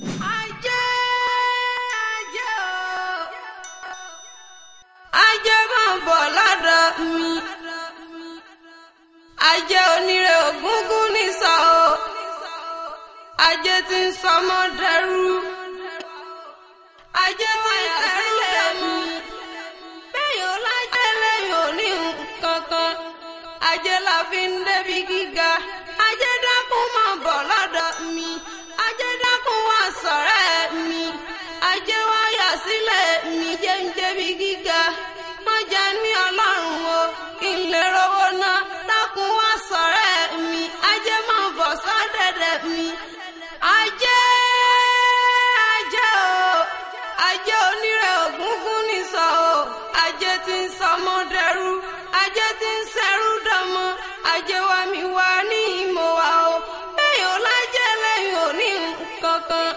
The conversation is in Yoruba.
ajé ajé o. Ajé máa bọ̀ lọ́dọ̀ mi. Ajé onírè ògúngún ní sọ o. Ajé tí ń sọmọ dẹrú. Ajé tí ń sẹ́rú dẹ̀mú bẹ́ẹ̀ ò lájẹ́ lẹ́yìn òní nǹkan kan. Ajé la fi ń débi gíga tí ń sọmọ dẹrú ajé tí ń ṣẹrú dọmọ ajé wa mi wá ní ìmọ̀ wa o. Bẹ́ẹ̀ ò lájẹ́ lẹ́yìn òní nǹkan kan